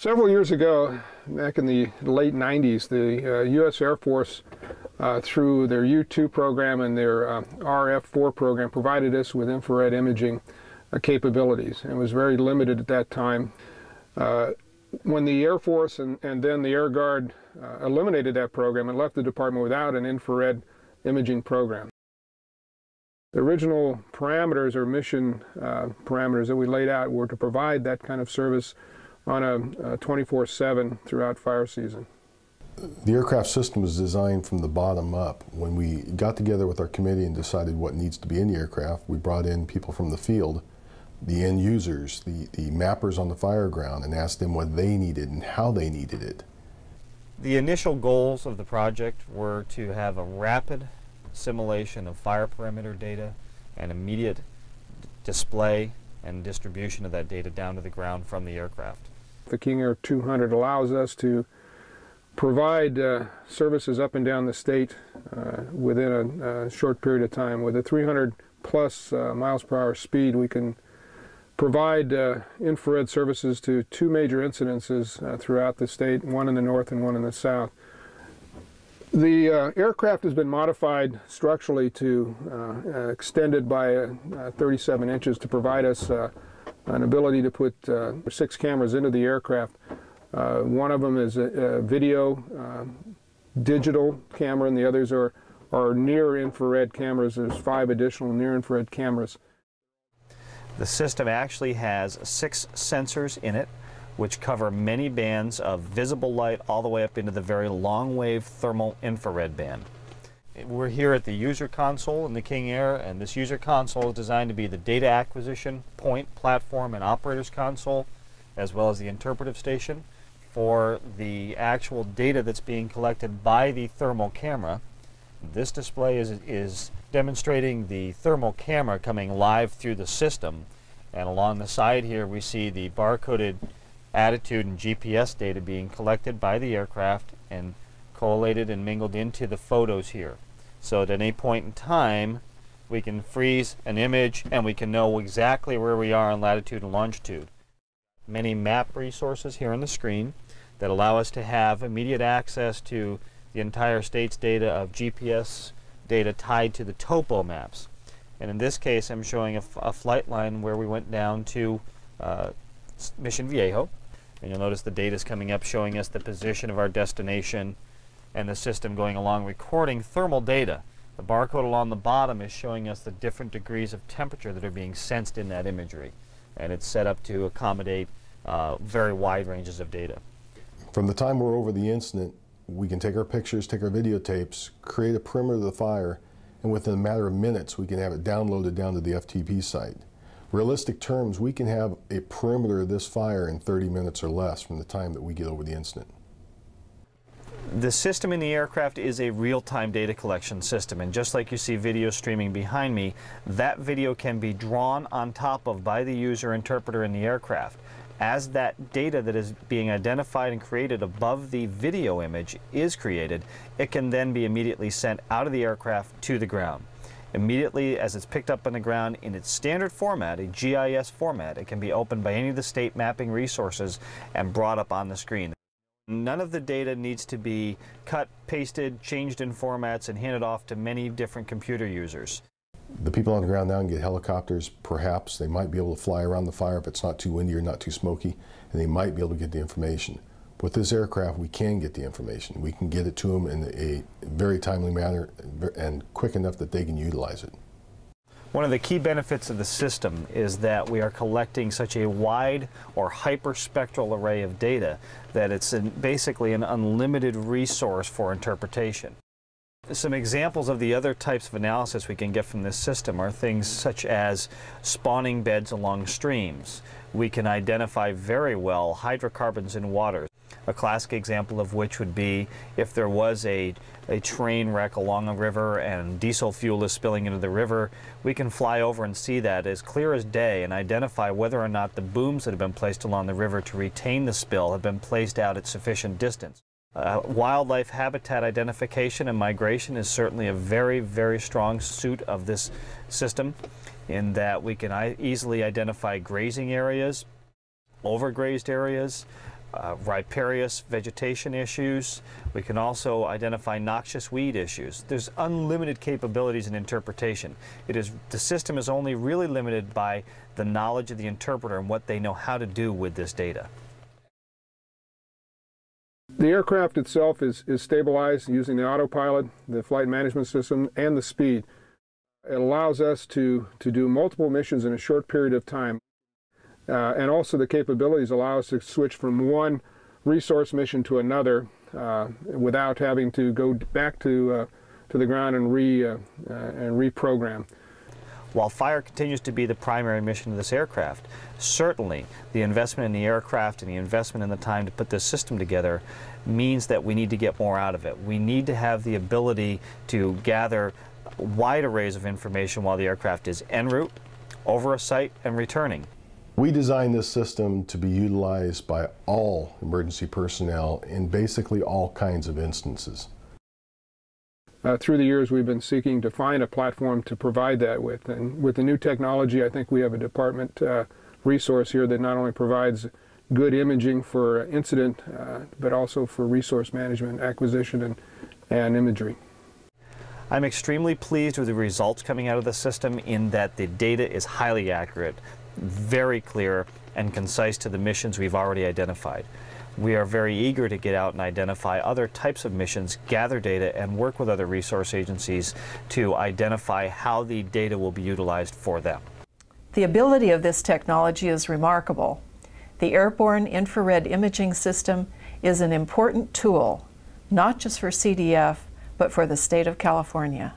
Several years ago, back in the late 90s, the uh, U.S. Air Force, uh, through their U-2 program and their uh, RF-4 program, provided us with infrared imaging uh, capabilities. And was very limited at that time. Uh, when the Air Force and, and then the Air Guard uh, eliminated that program and left the department without an infrared imaging program. The original parameters or mission parameters that we laid out were to provide that kind of service on a 24-7 throughout fire season. The aircraft system was designed from the bottom up. When we got together with our committee and decided what needs to be in the aircraft, we brought in people from the field, the end users, the, the mappers on the fire ground, and asked them what they needed and how they needed it. The initial goals of the project were to have a rapid simulation of fire perimeter data and immediate display and distribution of that data down to the ground from the aircraft. The King Air 200 allows us to provide uh, services up and down the state uh, within a, a, short period of time. With a 300 plus uh, miles per hour speed, we can provide uh, infrared services to two major incidences uh, throughout the state, one in the north and one in the south. The uh, aircraft has been modified structurally to extended by uh, 37 inches to provide us an ability to put uh, six cameras into the aircraft. Uh, one of them is a, a video digital camera and the others are, are near infrared cameras. There's five additional near infrared cameras. The system actually has six sensors in it which cover many bands of visible light all the way up into the very long wave thermal infrared band. We're here at the user console in the King Air, and this user console is designed to be the data acquisition point, platform, and operator's console, as well as the interpretive station for the actual data that's being collected by the thermal camera. This display is, is demonstrating the thermal camera coming live through the system. And along the side here, we see the barcoded attitude and GPS data being collected by the aircraft and collated and mingled into the photos here. So at any point in time, we can freeze an image and we can know exactly where we are in latitude and longitude. Many map resources here on the screen that allow us to have immediate access to the entire state's data of GPS data tied to the topo maps. And in this case, I'm showing a, flight line where we went down to uh, Mission Viejo, and you'll notice the data is coming up showing us the position of our destination and the system going along recording thermal data. The barcode along the bottom is showing us the different degrees of temperature that are being sensed in that imagery. And it's set up to accommodate uh, very wide ranges of data. From the time we're over the incident, we can take our pictures, take our videotapes, create a perimeter of the fire, and within a matter of minutes, we can have it downloaded down to the FTP site realistic terms, we can have a perimeter of this fire in 30 minutes or less from the time that we get over the incident. The system in the aircraft is a real-time data collection system, and just like you see video streaming behind me, that video can be drawn on top of by the user interpreter in the aircraft. As that data that is being identified and created above the video image is created, it can then be immediately sent out of the aircraft to the ground immediately as it's picked up on the ground in its standard format, a GIS format. It can be opened by any of the state mapping resources and brought up on the screen. None of the data needs to be cut, pasted, changed in formats, and handed off to many different computer users. The people on the ground now can get helicopters, perhaps. They might be able to fly around the fire if it's not too windy or not too smoky, and they might be able to get the information. With this aircraft, we can get the information. We can get it to them in a very timely manner and quick enough that they can utilize it. One of the key benefits of the system is that we are collecting such a wide or hyperspectral array of data that it's an, basically an unlimited resource for interpretation. Some examples of the other types of analysis we can get from this system are things such as spawning beds along streams. We can identify very well hydrocarbons in water. A classic example of which would be if there was a, a train wreck along a river and diesel fuel is spilling into the river, we can fly over and see that as clear as day and identify whether or not the booms that have been placed along the river to retain the spill have been placed out at sufficient distance. Uh, wildlife habitat identification and migration is certainly a very, very strong suit of this system in that we can easily identify grazing areas, overgrazed areas, uh, riparious vegetation issues. We can also identify noxious weed issues. There's unlimited capabilities in interpretation. It is the system is only really limited by the knowledge of the interpreter and what they know how to do with this data. The aircraft itself is, is stabilized using the autopilot, the flight management system, and the speed. It allows us to, to do multiple missions in a short period of time. Uh, and also the capabilities allow us to switch from one resource mission to another uh, without having to go back to, uh, to the ground and, re, uh, uh, and reprogram. While fire continues to be the primary mission of this aircraft, certainly the investment in the aircraft and the investment in the time to put this system together means that we need to get more out of it. We need to have the ability to gather wide arrays of information while the aircraft is en route, over a site, and returning. We designed this system to be utilized by all emergency personnel in basically all kinds of instances. Uh, through the years, we've been seeking to find a platform to provide that with. And with the new technology, I think we have a department uh, resource here that not only provides good imaging for incident, uh, but also for resource management, acquisition, and, and imagery. I'm extremely pleased with the results coming out of the system in that the data is highly accurate, very clear, and concise to the missions we've already identified. We are very eager to get out and identify other types of missions, gather data, and work with other resource agencies to identify how the data will be utilized for them. The ability of this technology is remarkable. The Airborne Infrared Imaging System is an important tool, not just for CDF, but for the state of California.